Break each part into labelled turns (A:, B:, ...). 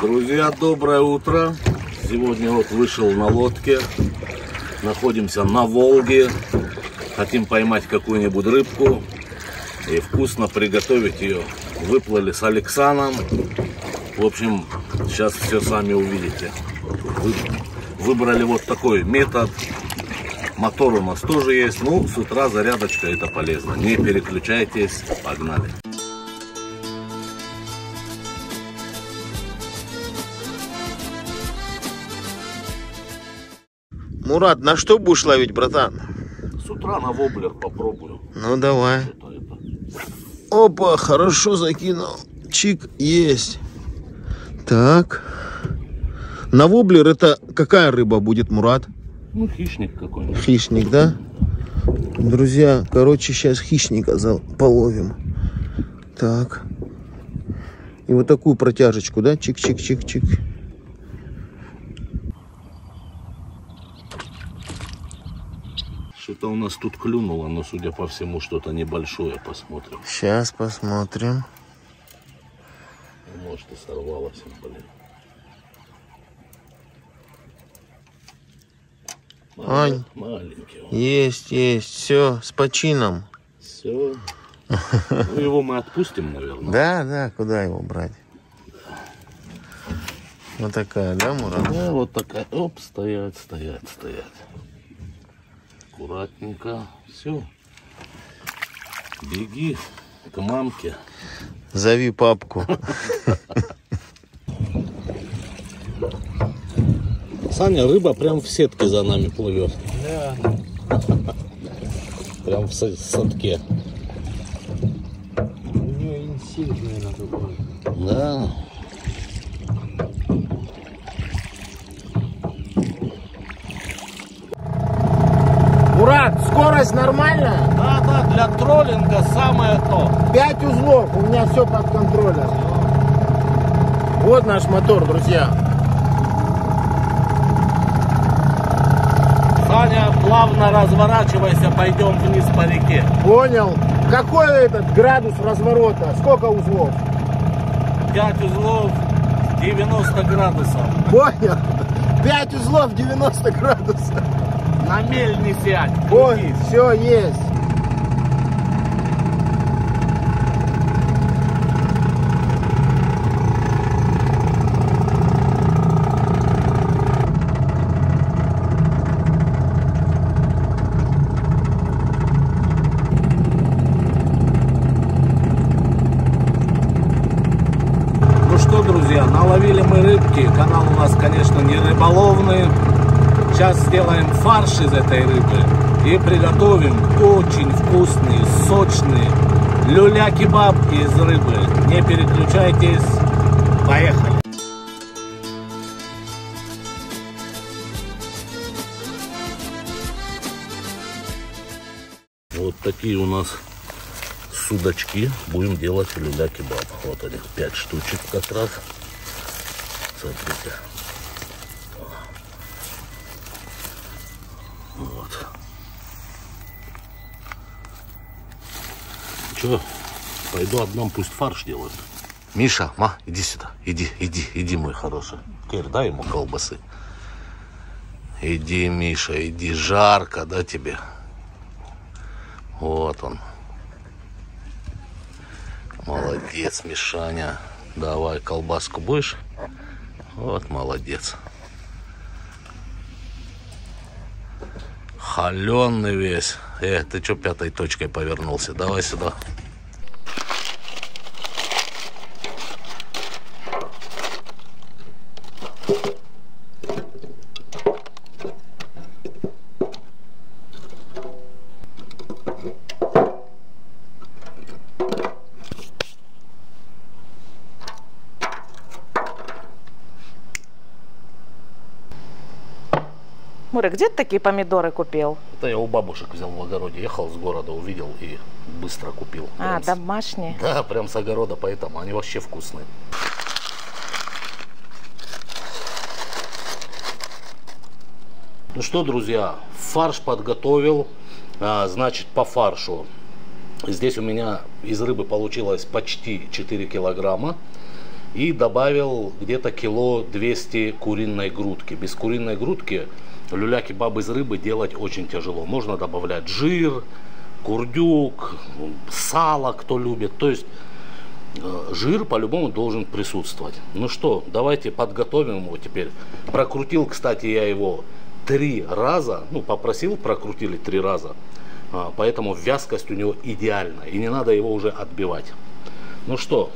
A: Друзья, доброе утро. Сегодня вот вышел на лодке. Находимся на Волге. Хотим поймать какую-нибудь рыбку и вкусно приготовить ее. Выплыли с Александром. В общем, сейчас все сами увидите. Вы- Выбрали вот такой метод. Мотор у нас тоже есть. Ну, с утра зарядочка это полезно. Не переключайтесь. Погнали.
B: Мурат, на что будешь ловить, братан?
A: С утра на воблер попробую.
B: Ну давай. Опа, хорошо закинул. Чик, есть. Так. На воблер это какая рыба будет, Мурат?
A: Ну, хищник какой-нибудь.
B: Хищник, да? Друзья, короче, сейчас хищника половим. Так. И вот такую протяжечку, да? Чик-чик-чик-чик.
A: Что-то у нас тут клюнуло, но, судя по всему, что-то небольшое. Посмотрим.
B: Сейчас посмотрим.
A: Может, и сорвалось, блин.
B: Ань.
A: Маленький он.
B: Есть, есть. Все, с почином.
A: Все. Ну, его мы отпустим, наверное.
B: Да, да, куда его брать? Вот такая, да, Мурат?
A: Да, вот такая. Оп, стоять, стоять, стоять. Аккуратненько. Все. Беги к мамке.
B: Зови папку.
A: Саня, рыба прям в сетке за нами плывет.
C: Да,
A: Прям в са- садке.
C: у нее инстинкт, наверное, такой.
A: Да.
B: Мурат, скорость нормальная?
A: Да, да, для троллинга самое то.
B: Пять узлов, у меня все под контролем. Вот наш мотор, друзья.
A: Саня, плавно разворачивайся, пойдем вниз по реке.
B: Понял. Какой этот градус разворота? Сколько узлов?
A: 5 узлов, 90 градусов.
B: Понял. Пять узлов 90 градусов.
A: На мель не сядь.
B: Понял. Все есть.
A: Ну что, друзья, наловили мы рыбки. Канал у нас, конечно, не рыболовный. Сейчас сделаем фарш из этой рыбы и приготовим очень вкусный, сочный люля-кебаб из рыбы. Не переключайтесь. Поехали. Вот такие у нас судачки. Будем делать люля-кебаб. Вот они, 5 штучек как раз. Смотрите. Че, пойду одном пусть фарш делают. Миша, ма, иди сюда. Иди, иди, иди, мой хороший. Кир, дай ему колбасы. Иди, Миша, иди. Жарко, да, тебе? Вот он. Молодец, Мишаня. Давай колбаску будешь? Вот молодец. Холеный весь. Э, ты что пятой точкой повернулся? Давай сюда.
D: Муры, где ты такие помидоры купил?
A: Это я у бабушек взял в огороде. Ехал с города, увидел и быстро купил.
D: А,
A: Прям с-
D: домашние.
A: Да, прям с огорода, поэтому они вообще вкусные. Ну что, друзья, фарш подготовил. А, значит, по фаршу. Здесь у меня из рыбы получилось почти 4 килограмма. И добавил где-то кило 200 куриной грудки. Без куриной грудки люля-кебаб из рыбы делать очень тяжело. Можно добавлять жир, курдюк, сало, кто любит. То есть э, жир по-любому должен присутствовать. Ну что, давайте подготовим его теперь. Прокрутил, кстати, я его три раза, ну попросил, прокрутили три раза. А, поэтому вязкость у него идеальная. И не надо его уже отбивать. Ну что,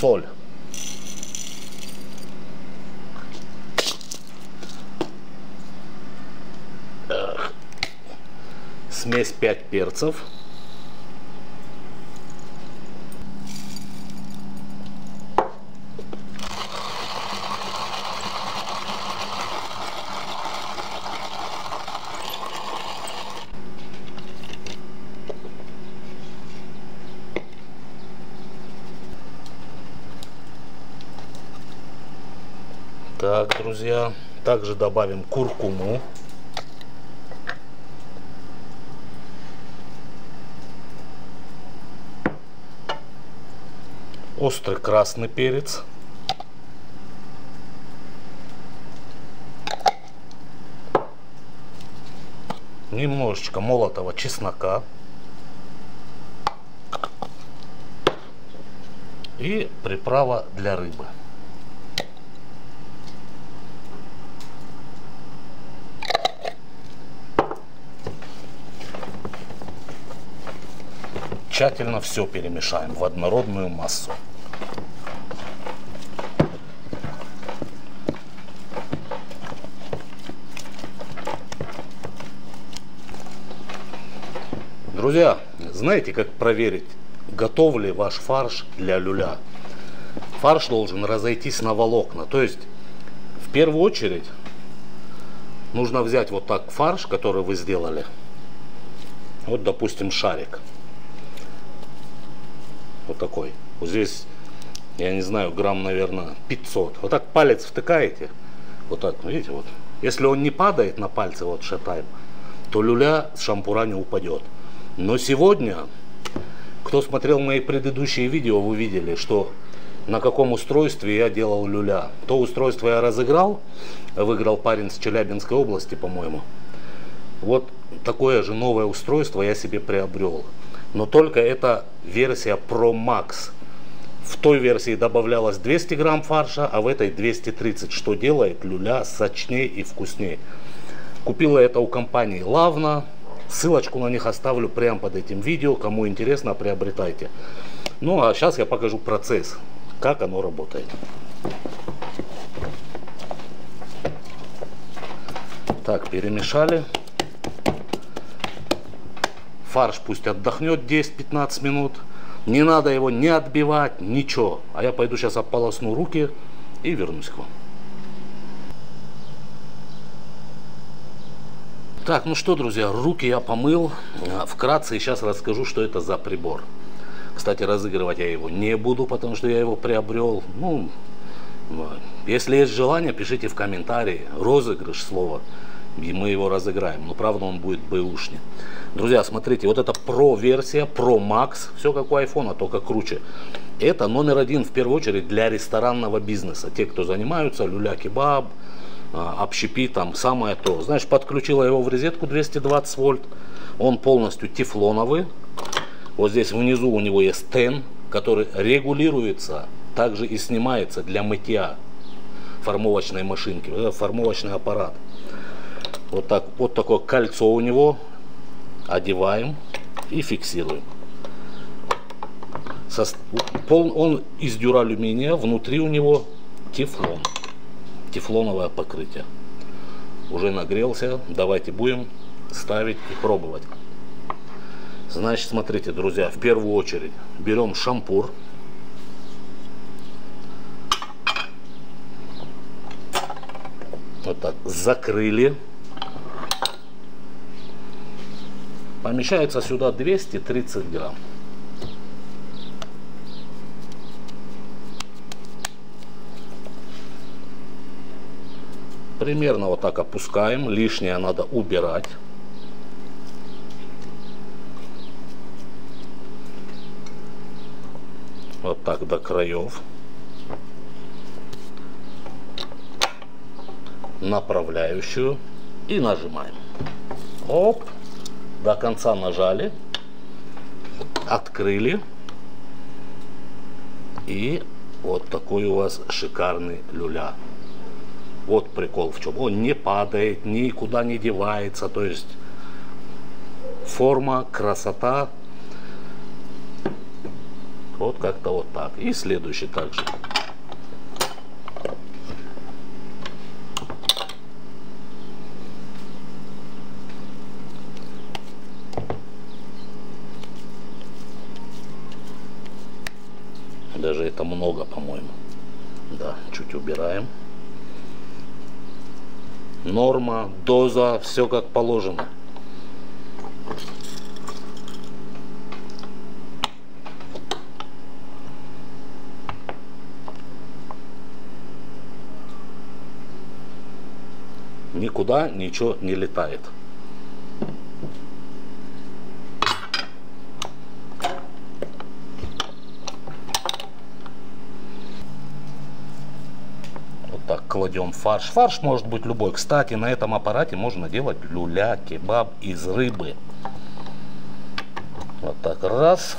A: соль. Смесь 5 перцев. Так, друзья, также добавим куркуму. Острый красный перец. Немножечко молотого чеснока. И приправа для рыбы. Тщательно все перемешаем в однородную массу. Друзья, знаете, как проверить, готов ли ваш фарш для люля? Фарш должен разойтись на волокна. То есть, в первую очередь, нужно взять вот так фарш, который вы сделали. Вот, допустим, шарик. Вот такой. Вот здесь, я не знаю, грамм, наверное, 500. Вот так палец втыкаете. Вот так, видите, вот. Если он не падает на пальцы, вот шатаем, то люля с шампура не упадет. Но сегодня, кто смотрел мои предыдущие видео, вы видели, что на каком устройстве я делал люля. То устройство я разыграл, выиграл парень с Челябинской области, по-моему. Вот такое же новое устройство я себе приобрел но только это версия Pro Max. В той версии добавлялось 200 грамм фарша, а в этой 230, что делает люля сочнее и вкуснее. Купила это у компании Лавна. Ссылочку на них оставлю прямо под этим видео. Кому интересно, приобретайте. Ну а сейчас я покажу процесс, как оно работает. Так, перемешали. Фарш пусть отдохнет 10-15 минут. Не надо его не отбивать, ничего. А я пойду сейчас ополосну руки и вернусь к вам. Так, ну что, друзья, руки я помыл. Вкратце сейчас расскажу, что это за прибор. Кстати, разыгрывать я его не буду, потому что я его приобрел. Ну, если есть желание, пишите в комментарии. Розыгрыш слова и мы его разыграем. Но правда он будет бэушный. Друзья, смотрите, вот это Pro версия, Pro Max, все как у iPhone, только круче. Это номер один в первую очередь для ресторанного бизнеса. Те, кто занимаются, люля-кебаб, а, общепи, там самое то. Знаешь, подключила его в розетку 220 вольт. Он полностью тефлоновый. Вот здесь внизу у него есть тен, который регулируется, также и снимается для мытья формовочной машинки, формовочный аппарат. Вот, так, вот такое кольцо у него. Одеваем и фиксируем. Пол, он из дюралюминия, внутри у него тефлон. Тефлоновое покрытие. Уже нагрелся. Давайте будем ставить и пробовать. Значит, смотрите, друзья, в первую очередь берем шампур. Вот так закрыли. Помещается сюда 230 грамм. Примерно вот так опускаем. Лишнее надо убирать. Вот так до краев. Направляющую. И нажимаем. Оп. До конца нажали. Открыли. И вот такой у вас шикарный люля. Вот прикол в чем. Он не падает, никуда не девается. То есть форма, красота. Вот как-то вот так. И следующий также. Даже это много, по-моему. Да, чуть убираем. Норма, доза, все как положено. Никуда ничего не летает. Вот так кладем фарш. Фарш может быть любой. Кстати, на этом аппарате можно делать люля, кебаб из рыбы. Вот так раз.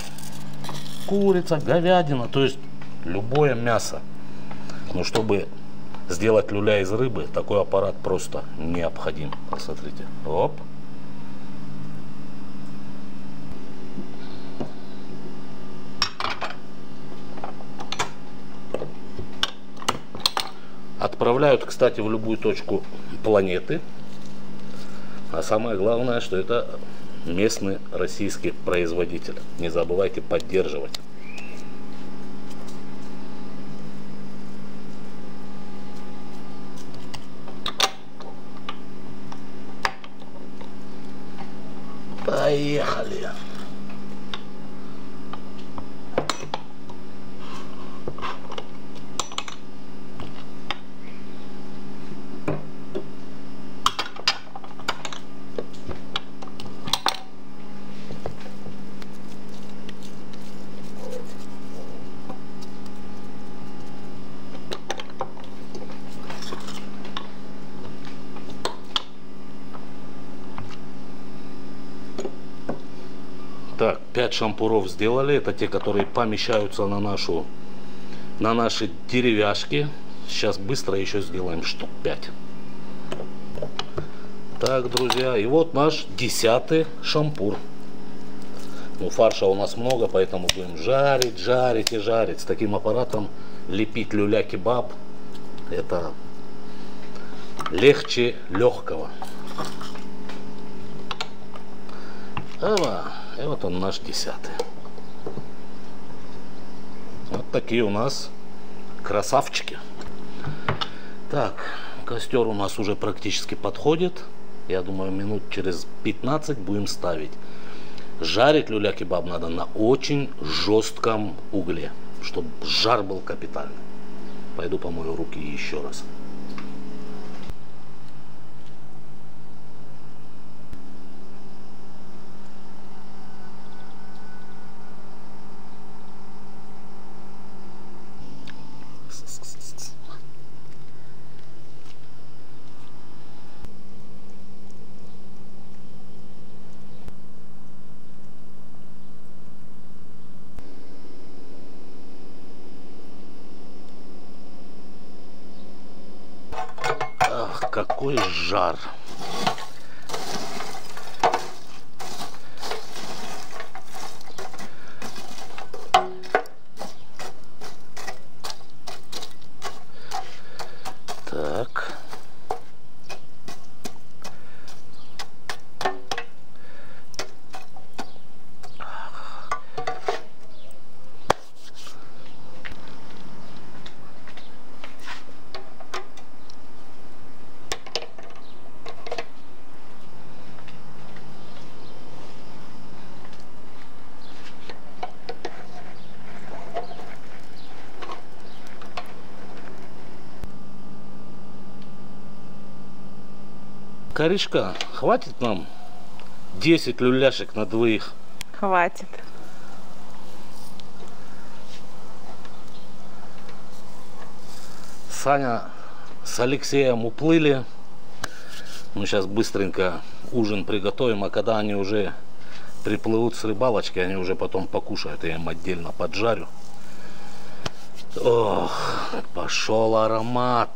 A: Курица, говядина, то есть любое мясо. Но чтобы сделать люля из рыбы, такой аппарат просто необходим. Посмотрите. Оп. Отправляют, кстати, в любую точку планеты. А самое главное, что это местный российский производитель. Не забывайте поддерживать. Поехали. Так, 5 шампуров сделали. Это те, которые помещаются на нашу на наши деревяшки. Сейчас быстро еще сделаем штук 5. Так, друзья, и вот наш десятый шампур. Ну, фарша у нас много, поэтому будем жарить, жарить и жарить. С таким аппаратом лепить люля-кебаб это легче легкого. Ава. Вот он наш десятый. Вот такие у нас красавчики. Так, костер у нас уже практически подходит. Я думаю, минут через 15 будем ставить. Жарить люля-кебаб надо на очень жестком угле, чтобы жар был капитальный. Пойду помою руки еще раз. Ах, какой корешка. Хватит нам 10 люляшек на двоих?
D: Хватит.
A: Саня с Алексеем уплыли. Мы сейчас быстренько ужин приготовим, а когда они уже приплывут с рыбалочки, они уже потом покушают. Я им отдельно поджарю. Ох, пошел аромат.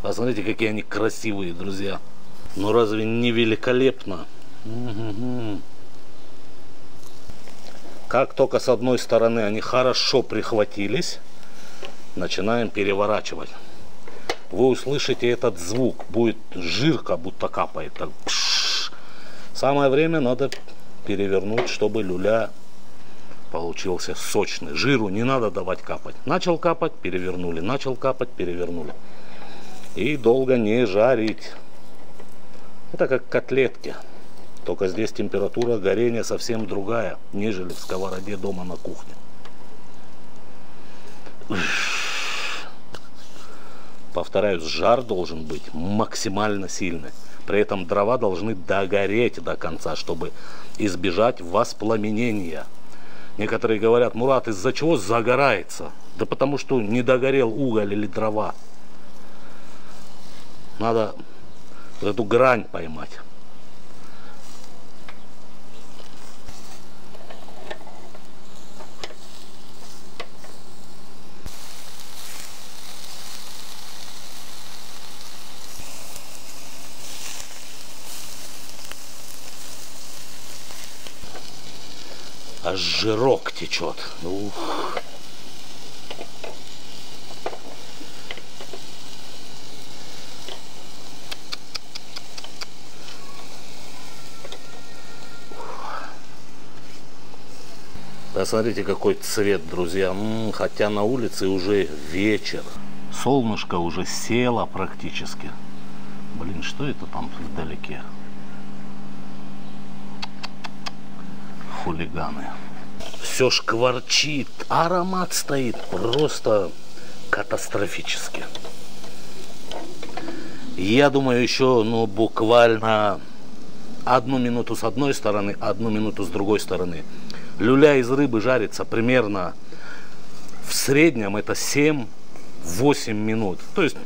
A: Посмотрите, какие они красивые, друзья. Ну разве не великолепно? Мгм. Как только с одной стороны они хорошо прихватились, начинаем переворачивать. Вы услышите этот звук, будет жир, как будто капает. Так. Самое время надо перевернуть, чтобы люля получился сочный. Жиру не надо давать капать. Начал капать, перевернули. Начал капать, перевернули. И долго не жарить. Это как котлетки. Только здесь температура горения совсем другая, нежели в сковороде дома на кухне. Повторяюсь, жар должен быть максимально сильный. При этом дрова должны догореть до конца, чтобы избежать воспламенения. Некоторые говорят, Мурат, из-за чего загорается? Да потому что не догорел уголь или дрова. Надо эту грань поймать. Аж жирок течет. Ух. Посмотрите, какой цвет, друзья. М, хотя на улице уже вечер. Солнышко уже село практически. Блин, что это там вдалеке? Хулиганы. Все шкварчит, аромат стоит просто катастрофически. Я думаю, еще ну, буквально одну минуту с одной стороны, одну минуту с другой стороны. Люля из рыбы жарится примерно в среднем это 7-8 минут. То есть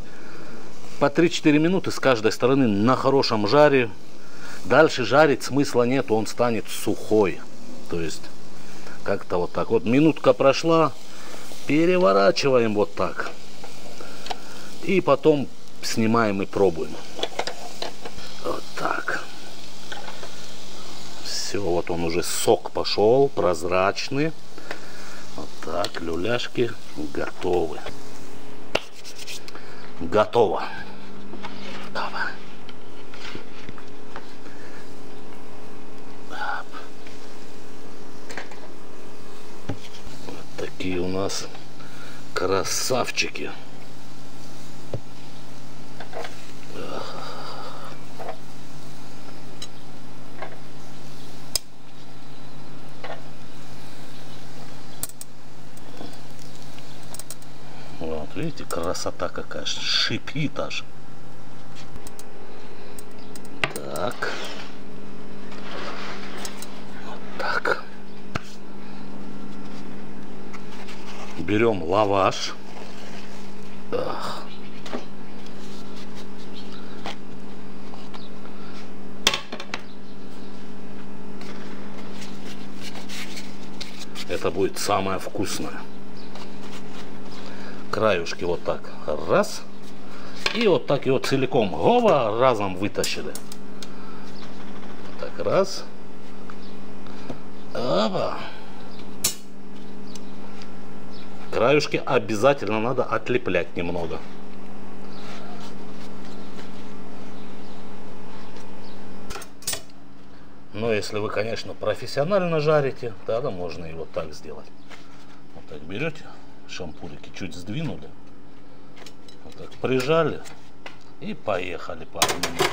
A: по 3-4 минуты с каждой стороны на хорошем жаре. Дальше жарить смысла нет, он станет сухой. То есть как-то вот так. Вот минутка прошла, переворачиваем вот так. И потом снимаем и пробуем. Вот так. Все, вот он уже сок пошел, прозрачный. Вот так, люляшки готовы. Готово. Давай. Вот такие у нас красавчики. Вот, видите, красота какая, шипит аж. Так. Вот так. Берем лаваш. Ах. Это будет самое вкусное краюшки вот так раз. И вот так его целиком гова разом вытащили так раз. Опа. краюшки обязательно надо отлеплять немного. Но если вы конечно профессионально жарите тогда можно и вот так сделать. Вот так берете шампурики чуть сдвинули. Вот так прижали и поехали пару минут.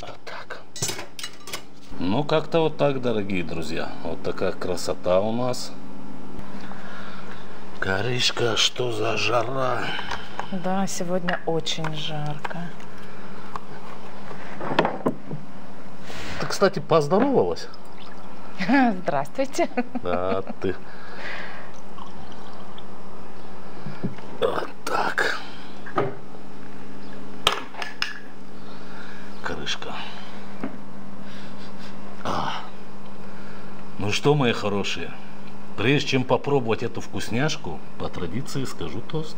A: Вот так. Ну, как-то вот так, дорогие друзья. Вот такая красота у нас. Коришка, что за жара?
D: Да, сегодня очень жарко.
A: Ты, кстати, поздоровалась?
D: Здравствуйте.
A: Да, ты Вот так. Крышка. А. Ну что, мои хорошие, прежде чем попробовать эту вкусняшку, по традиции скажу тост.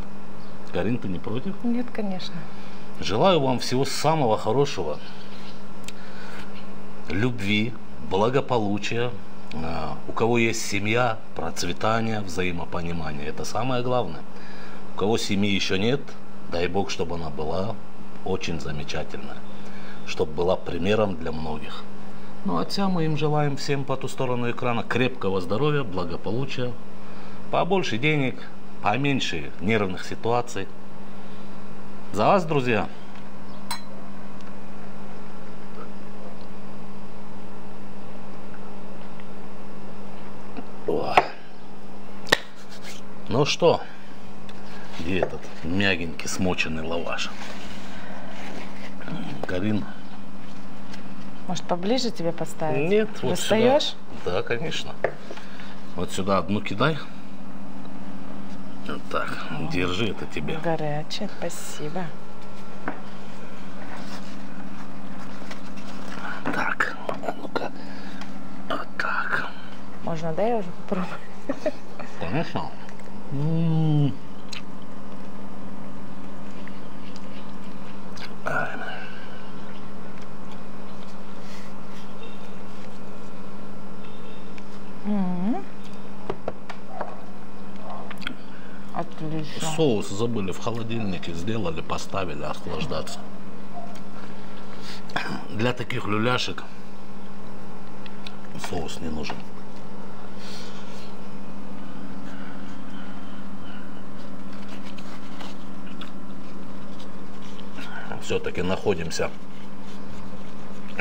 A: Карин, ты не против?
D: Нет, конечно.
A: Желаю вам всего самого хорошего, любви, благополучия. А, У кого есть семья, процветания, взаимопонимания. Это самое главное. У кого семьи еще нет, дай Бог, чтобы она была очень замечательная. Чтобы была примером для многих. Ну, отца мы им желаем всем по ту сторону экрана крепкого здоровья, благополучия, побольше денег, поменьше нервных ситуаций. За вас, друзья! О. Ну что, где этот мягенький смоченный лаваш? Карин,
D: Может, поближе тебе поставить?
A: нет, вот
D: Достаешь?
A: сюда. Да, конечно. Вот сюда одну кидай. Вот так, держи это тебе.
D: Горячее, спасибо.
A: Так, а ну-ка. Вот так.
D: Можно, да, я уже попробую?
A: Конечно. Соус забыли в холодильнике, сделали, поставили охлаждаться. Для таких люляшек соус не нужен. Все-таки находимся,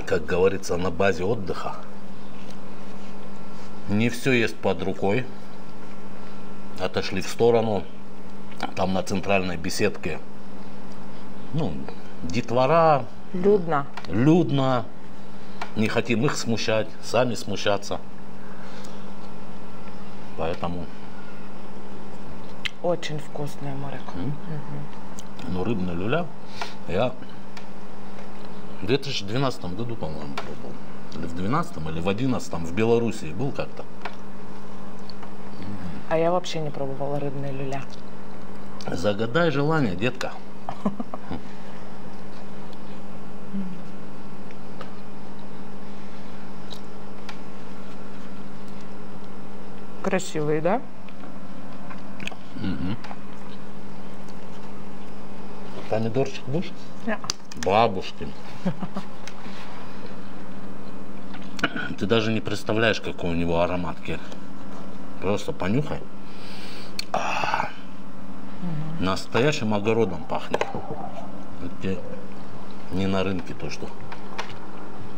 A: как говорится, на базе отдыха. Не все есть под рукой. Отошли в сторону. Там на центральной беседке ну, детвора,
D: Людно.
A: людно. Не хотим их смущать, сами смущаться. Поэтому,
D: Очень вкусное морек.
A: Ну, рыбная люля я в 2012 году, по-моему, пробовал. Или в 2012, или в 2011 в Белоруссии был как-то.
D: А я вообще не пробовала рыбные люля.
A: Загадай желание, детка.
D: Красивые, да?
A: Помидорчик будешь?
D: Да.
A: Бабушкин. Ты даже не представляешь, какой у него аромат, Кир. Просто понюхай. А, Настоящим огородом пахнет. Тебе не на рынке то, что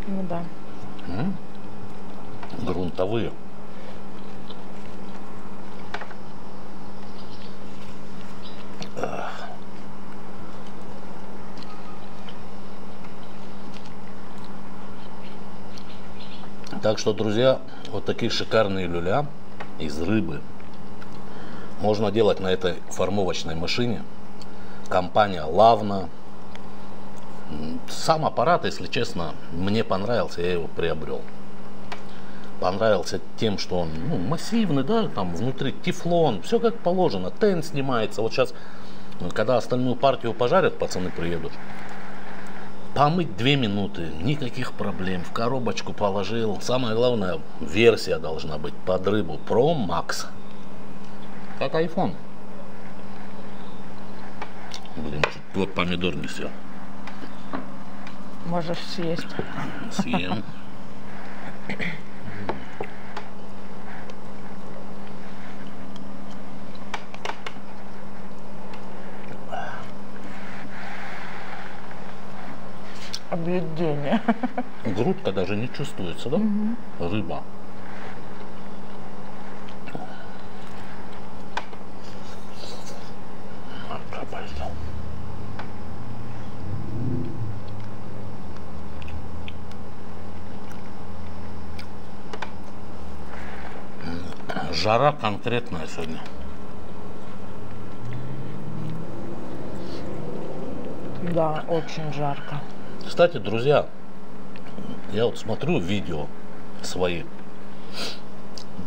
D: Ну да.
A: грунтовые. Так что, друзья, вот такие шикарные люля из рыбы можно делать на этой формовочной машине. Компания Лавна. Сам аппарат, если честно, мне понравился, я его приобрел понравился тем, что он ну, массивный, да, там внутри тефлон, все как положено, тен снимается. Вот сейчас, когда остальную партию пожарят, пацаны приедут, помыть две минуты, никаких проблем, в коробочку положил. Самое главное, версия должна быть под рыбу Pro Max. Как iPhone. Блин, вот помидор не съел.
D: Можешь съесть.
A: Съем.
D: Объедение.
A: Грудка даже не чувствуется, да? Рыба. А, пропадал. М, Жара конкретная сегодня.
D: Да, очень жарко.
A: Кстати, друзья, я вот смотрю видео свои.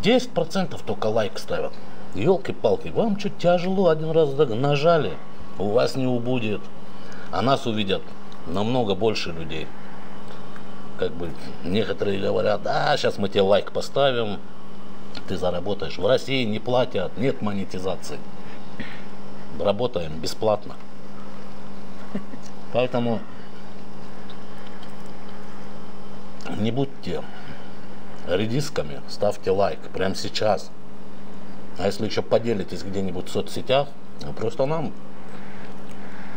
A: 10% только лайк ставят. Елки-палки, вам что тяжело один раз нажали, у вас не убудет. А нас увидят намного больше людей. Как бы некоторые говорят, да, сейчас мы тебе лайк поставим, ты заработаешь. В России не платят, нет монетизации. Работаем бесплатно. Поэтому не будьте редисками, ставьте лайк прямо сейчас. А если еще поделитесь где-нибудь в соцсетях, просто нам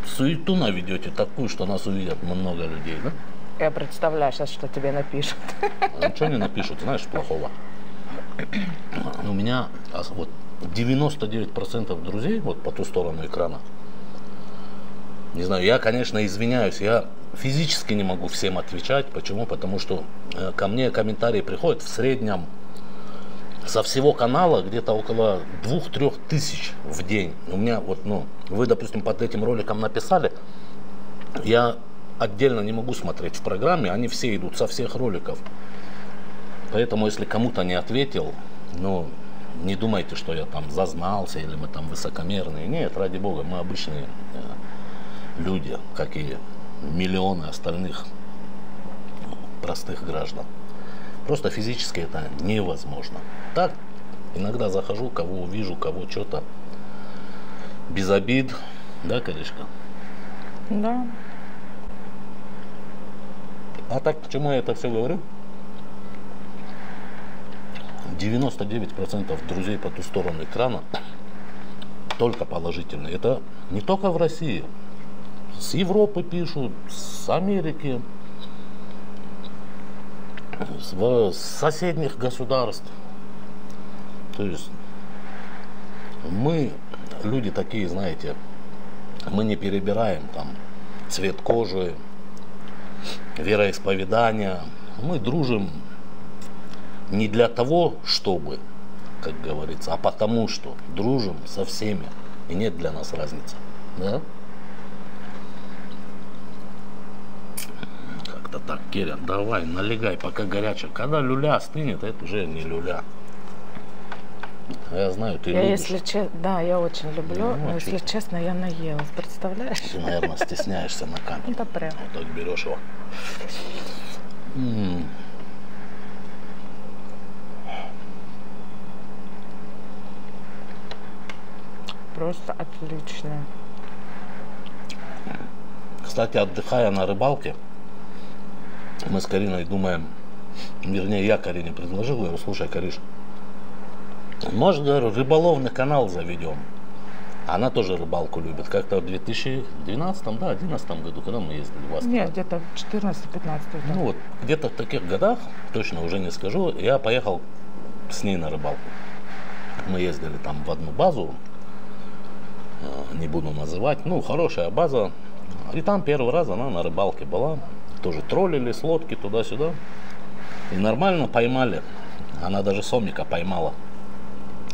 A: суету наведете такую, что нас увидят много людей, да?
D: Я представляю сейчас, что тебе напишут.
A: А Ничего не напишут, знаешь, плохого. У меня а, вот 99% друзей вот по ту сторону экрана. Не знаю, я, конечно, извиняюсь, я физически не могу всем отвечать. Почему? Потому что э, ко мне комментарии приходят в среднем со всего канала где-то около 2-3 тысяч в день. У меня вот, ну, вы, допустим, под этим роликом написали, я отдельно не могу смотреть в программе, они все идут со всех роликов. Поэтому, если кому-то не ответил, ну, не думайте, что я там зазнался или мы там высокомерные. Нет, ради бога, мы обычные э, люди, как и миллионы остальных простых граждан. Просто физически это невозможно. Так, иногда захожу, кого увижу, кого что-то без обид, да, корешка?
D: Да.
A: А так, к чему я это все говорю? 99% друзей по ту сторону экрана только положительные. Это не только в России. С Европы пишут, с Америки, с, соседних государств. То есть мы люди такие, знаете, мы не перебираем там цвет кожи, вероисповедания. Мы дружим не для того, чтобы, как говорится, а потому что дружим со всеми. И нет для нас разницы. Да? Как-то так, Керен, давай, налегай, пока горячо. Когда люля остынет, это уже не люля. Я знаю, ты
D: Я,
A: любишь.
D: если честно, да, я очень люблю,
A: Ну,
D: но если
A: чё-
D: честно, я наелась, представляешь?
A: Ты, наверное, стесняешься на камеру.
D: Это прям.
A: Вот так берешь его. М.
D: Просто отлично.
A: Кстати, отдыхая на рыбалке, мы с Кариной думаем, вернее, я Карине предложил, говорю, слушай, Кариш, может, рыболовный канал заведем. Она тоже рыбалку любит. Как-то в 2012, да, 2011 году, когда мы ездили в Астахань.
D: Нет, где-то 14-15
A: Ну вот, где-то в таких годах, точно уже не скажу, я поехал с ней на рыбалку. Мы ездили там в одну базу, э, не буду называть, ну, хорошая база. И там первый раз она на рыбалке была. Тоже троллили с лодки туда-сюда. И нормально поймали. Она даже сомика поймала.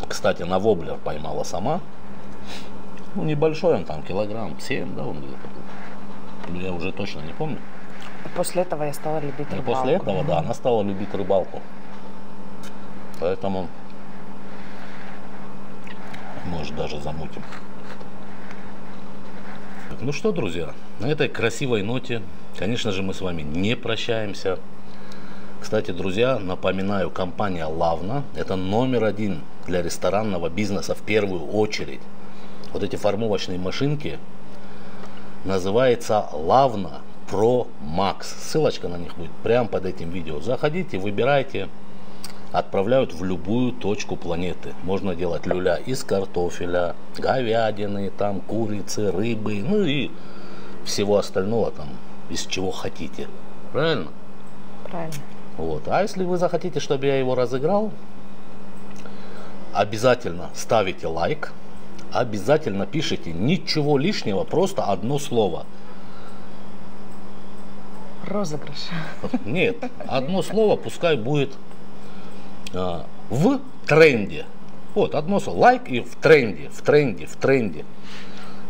A: Кстати, на воблер поймала сама. Ну, небольшой он там, килограмм 7, да, он где-то был. Ну, Я уже точно не помню.
D: После этого я стала любить
A: И
D: рыбалку.
A: после этого, да, она стала любить рыбалку. Поэтому, может, даже замутим. Ну что, друзья, на этой красивой ноте, конечно же, мы с вами не прощаемся. Кстати, друзья, напоминаю, компания Лавна – это номер один для ресторанного бизнеса в первую очередь. Вот эти формовочные машинки называется Лавна Pro Max. Ссылочка на них будет прямо под этим видео. Заходите, выбирайте. Отправляют в любую точку планеты. Можно делать люля из картофеля, говядины, там, курицы, рыбы, ну и всего остального там, из чего хотите. Правильно?
D: Правильно.
A: Вот. А если вы захотите, чтобы я его разыграл, обязательно ставите лайк, обязательно пишите ничего лишнего, просто одно слово.
D: Розыгрыш.
A: Нет, одно слово пускай будет в тренде. Вот, одно слово. Лайк и в тренде, в тренде, в тренде.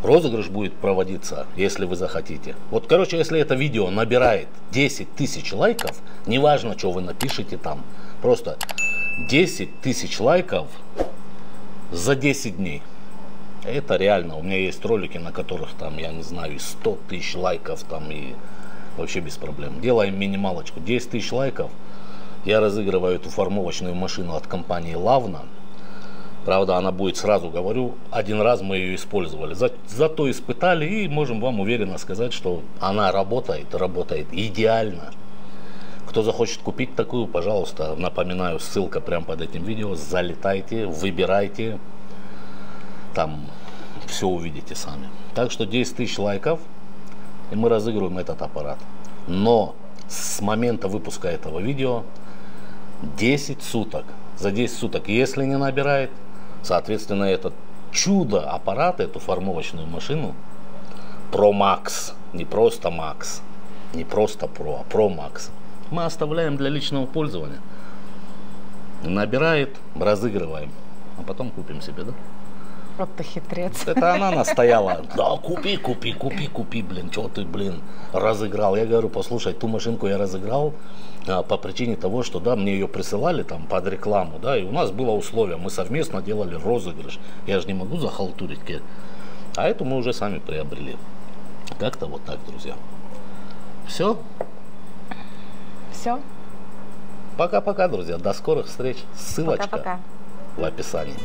A: Розыгрыш будет проводиться, если вы захотите. Вот, короче, если это видео набирает 10 тысяч лайков, неважно, что вы напишите там, просто 10 тысяч лайков за 10 дней. Это реально. У меня есть ролики, на которых там, я не знаю, и 100 тысяч лайков там и вообще без проблем. Делаем минималочку. 10 тысяч лайков. Я разыгрываю эту формовочную машину от компании Лавна. Правда, она будет, сразу говорю, один раз мы ее использовали. За, зато испытали и можем вам уверенно сказать, что она работает, работает идеально. Кто захочет купить такую, пожалуйста, напоминаю, ссылка прямо под этим видео. Залетайте, выбирайте. Там все увидите сами. Так что 10 тысяч лайков, и мы разыгрываем этот аппарат. Но с момента выпуска этого видео 10 суток. За 10 суток, если не набирает, соответственно, этот чудо аппарат, эту формовочную машину, Pro Max, не просто Max, не просто Pro, а Pro Max, мы оставляем для личного пользования. Набирает, разыгрываем, а потом купим себе, да?
D: Вот ты хитрец.
A: Это она настояла. Да, купи, купи, купи, купи, блин, что ты, блин, разыграл. Я говорю, послушай, ту машинку я разыграл по причине того, что, да, мне ее присылали там под рекламу, да, и у нас было условие, мы совместно делали розыгрыш. Я же не могу захалтурить. А эту мы уже сами приобрели. Как-то вот так, друзья. Все.
D: Все.
A: Пока-пока, друзья. До скорых встреч. Ссылочка
D: Пока-пока.
A: в описании.